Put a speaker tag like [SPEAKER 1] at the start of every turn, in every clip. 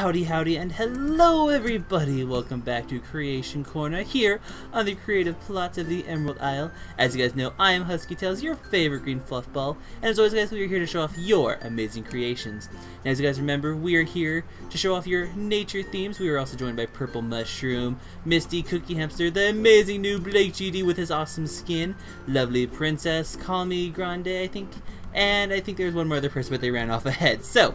[SPEAKER 1] Howdy, howdy, and hello everybody! Welcome back to Creation Corner here on the creative plots of the Emerald Isle. As you guys know, I am HuskyTalez, your favorite green fluff ball, and as always guys, we are here to show off your amazing creations. And as you guys remember, we are here to show off your nature themes. We are also joined by Purple Mushroom, Misty Cookie Hamster, the amazing new Blake GD with his awesome skin, Lovely Princess, Call Me Grande, I think, and I think there's one more other person, but they ran off ahead. So,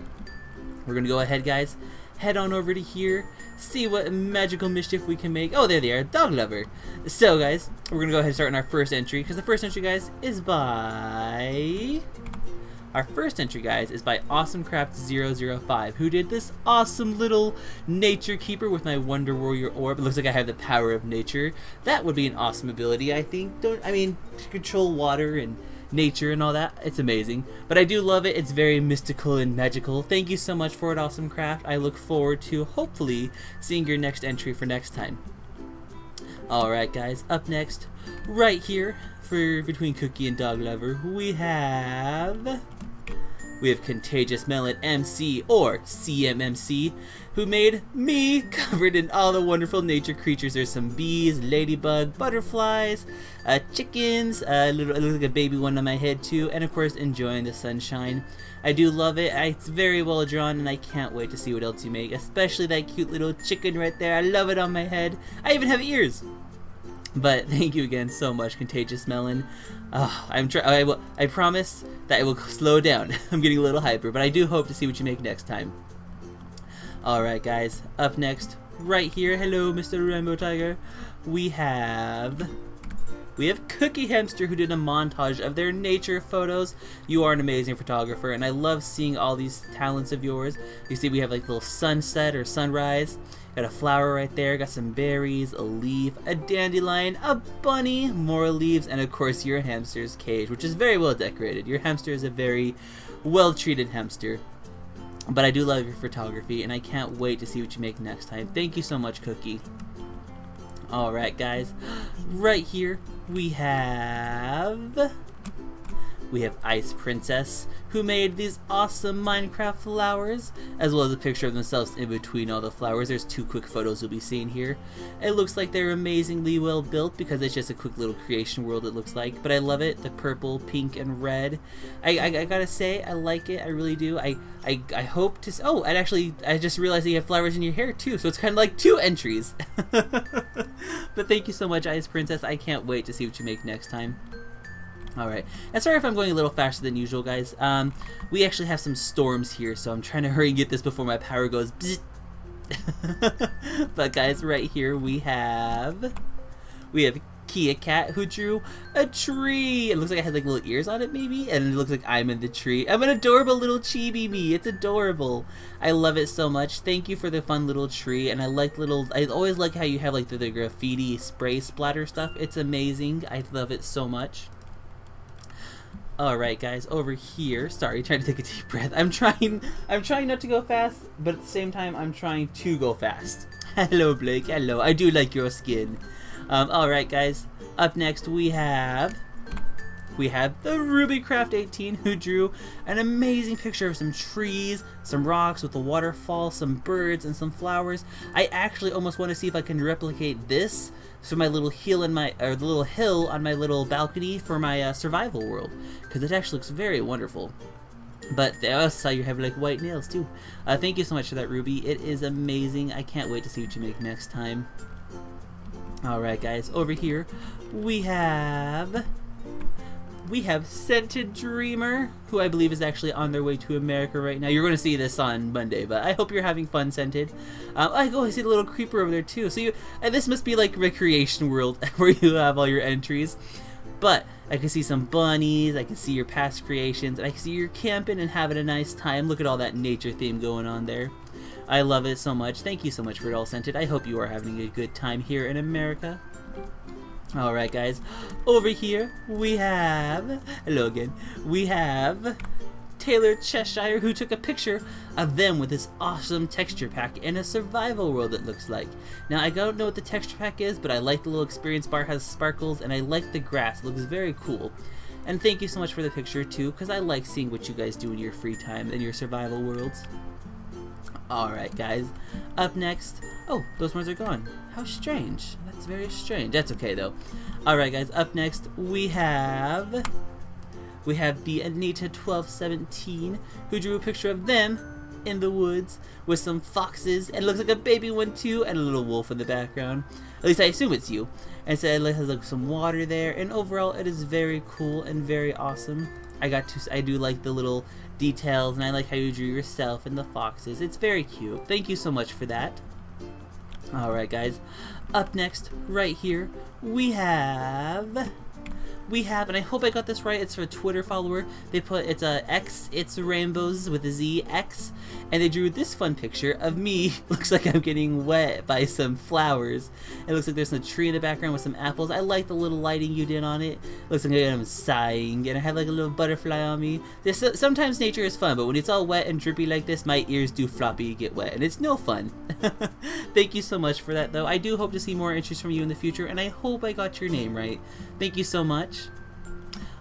[SPEAKER 1] we're gonna go ahead, guys, head on over to here, see what magical mischief we can make. Oh, there they are, Dog Lover. So, guys, we're going to go ahead and start on our first entry, because the first entry, guys, is by... Our first entry, guys, is by AwesomeCraft005, who did this awesome little nature keeper with my Wonder Warrior orb. It looks like I have the power of nature. That would be an awesome ability, I think. Don't I mean, to control water and nature and all that. It's amazing. But I do love it. It's very mystical and magical. Thank you so much for it, Awesome Craft. I look forward to hopefully seeing your next entry for next time. Alright guys, up next, right here, for Between Cookie and Dog Lover, we have... We have Contagious Melon MC, or CMMC, who made me covered in all the wonderful nature creatures. There's some bees, ladybug, butterflies, uh, chickens, uh, little, it looks like a baby one on my head too, and of course enjoying the sunshine. I do love it. It's very well drawn, and I can't wait to see what else you make, especially that cute little chicken right there. I love it on my head. I even have ears. But thank you again so much, Contagious Melon. Uh, I'm try I, will I promise that it will slow down. I'm getting a little hyper, but I do hope to see what you make next time. Alright guys, up next, right here, hello Mr. Rainbow Tiger, we have we have Cookie Hamster who did a montage of their nature photos. You are an amazing photographer and I love seeing all these talents of yours. You see we have like a little sunset or sunrise. Got a flower right there, got some berries, a leaf, a dandelion, a bunny, more leaves, and of course your hamster's cage, which is very well decorated. Your hamster is a very well treated hamster. But I do love your photography and I can't wait to see what you make next time. Thank you so much, Cookie. Alright guys, right here we have... We have Ice Princess, who made these awesome Minecraft flowers, as well as a picture of themselves in between all the flowers. There's two quick photos you'll be seeing here. It looks like they're amazingly well built because it's just a quick little creation world it looks like, but I love it. The purple, pink, and red. I, I, I gotta say, I like it. I really do. I, I, I hope to... Oh, and actually, I just realized you have flowers in your hair too, so it's kind of like two entries. but thank you so much, Ice Princess. I can't wait to see what you make next time. Alright, and sorry if I'm going a little faster than usual, guys. Um, we actually have some storms here, so I'm trying to hurry and get this before my power goes but guys, right here we have... We have Kia Cat who drew a tree. It looks like I had like little ears on it maybe, and it looks like I'm in the tree. I'm an adorable little chibi me. It's adorable. I love it so much. Thank you for the fun little tree, and I like little. I always like how you have like the, the graffiti spray splatter stuff. It's amazing. I love it so much. Alright guys, over here, sorry, trying to take a deep breath. I'm trying I'm trying not to go fast, but at the same time I'm trying to go fast. Hello Blake, hello. I do like your skin. Um, alright guys, up next we have we have the RubyCraft18 who drew an amazing picture of some trees, some rocks with a waterfall, some birds, and some flowers. I actually almost want to see if I can replicate this for my little hill in my or the little hill on my little balcony for my uh, survival world because it actually looks very wonderful. But I also saw you have like white nails too. Uh, thank you so much for that, Ruby. It is amazing. I can't wait to see what you make next time. Alright guys, over here we have we have Scented Dreamer, who I believe is actually on their way to America right now. You're going to see this on Monday, but I hope you're having fun, Scented. Um, I go, I see the little creeper over there too. So you, this must be like Recreation World, where you have all your entries. But I can see some bunnies, I can see your past creations, I can see you're camping and having a nice time. Look at all that nature theme going on there. I love it so much. Thank you so much for it all, Scented. I hope you are having a good time here in America. Alright guys, over here we have, Logan, we have Taylor Cheshire who took a picture of them with this awesome texture pack in a survival world it looks like. Now I don't know what the texture pack is, but I like the little experience bar has sparkles and I like the grass, it looks very cool. And thank you so much for the picture too, because I like seeing what you guys do in your free time in your survival worlds. Alright, guys. Up next... Oh, those ones are gone. How strange. That's very strange. That's okay, though. Alright, guys. Up next, we have... We have the Anita 1217, who drew a picture of them in the woods with some foxes. And looks like a baby one, too, and a little wolf in the background. At least I assume it's you. And so it has like some water there, and overall it is very cool and very awesome. I got to, I do like the little details, and I like how you drew yourself and the foxes. It's very cute. Thank you so much for that. Alright guys, up next, right here, we have we have, and I hope I got this right, it's for a Twitter follower. They put, it's a X, it's rainbows with a Z, X, and they drew this fun picture of me. looks like I'm getting wet by some flowers. It looks like there's a tree in the background with some apples. I like the little lighting you did on it. Looks like I'm sighing, and I have like a little butterfly on me. This, sometimes nature is fun, but when it's all wet and drippy like this, my ears do floppy get wet, and it's no fun. Thank you so much for that, though. I do hope to see more entries from you in the future, and I hope I got your name right. Thank you so much.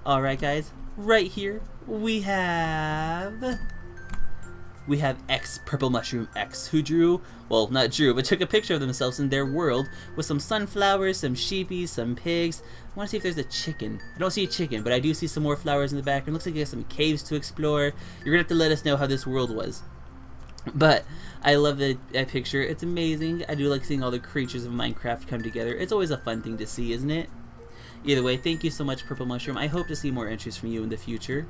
[SPEAKER 1] Alright guys, right here we have we have X Purple Mushroom X who drew, well not drew, but took a picture of themselves in their world with some sunflowers, some sheepies, some pigs. I want to see if there's a chicken. I don't see a chicken, but I do see some more flowers in the background. Looks like there's some caves to explore. You're gonna have to let us know how this world was. But I love the that picture. It's amazing. I do like seeing all the creatures of Minecraft come together. It's always a fun thing to see, isn't it? Either way, thank you so much, Purple Mushroom. I hope to see more entries from you in the future.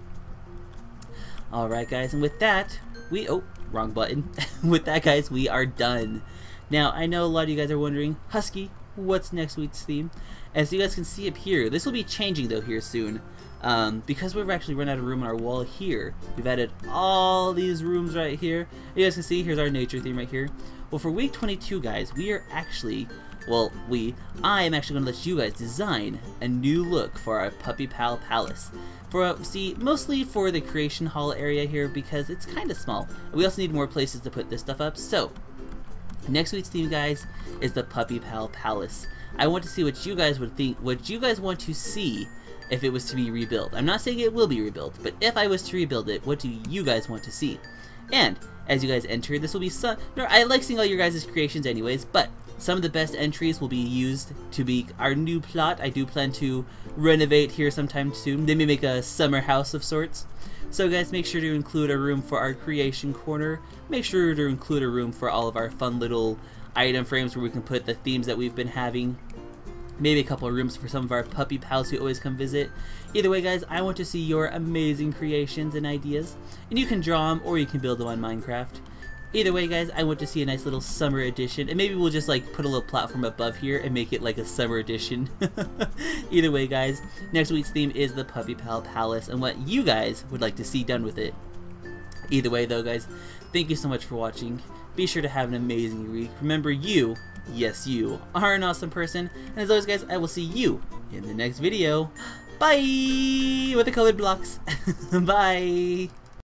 [SPEAKER 1] Alright, guys, and with that, we... Oh, wrong button. with that, guys, we are done. Now, I know a lot of you guys are wondering, Husky, what's next week's theme? As you guys can see up here, this will be changing, though, here soon. Um, because we've actually run out of room on our wall here, we've added all these rooms right here. You guys can see, here's our nature theme right here. Well, for week 22, guys, we are actually well, we, I am actually going to let you guys design a new look for our Puppy Pal Palace. For, uh, see, mostly for the creation hall area here because it's kind of small. We also need more places to put this stuff up, so next week's theme, guys, is the Puppy Pal Palace. I want to see what you guys would think, what you guys want to see if it was to be rebuilt. I'm not saying it will be rebuilt, but if I was to rebuild it, what do you guys want to see? And as you guys enter, this will be some. No, I like seeing all your guys' creations, anyways. But some of the best entries will be used to be our new plot. I do plan to renovate here sometime soon. They may make a summer house of sorts. So guys, make sure to include a room for our creation corner. Make sure to include a room for all of our fun little item frames where we can put the themes that we've been having. Maybe a couple of rooms for some of our puppy pals who always come visit. Either way guys, I want to see your amazing creations and ideas. And you can draw them or you can build them on Minecraft. Either way, guys, I want to see a nice little summer edition, and maybe we'll just like put a little platform above here and make it like a summer edition. Either way, guys, next week's theme is the Puppy Pal Palace, and what you guys would like to see done with it. Either way, though, guys, thank you so much for watching. Be sure to have an amazing week. Remember, you, yes, you, are an awesome person, and as always, guys, I will see you in the next video. Bye! With the colored blocks. Bye!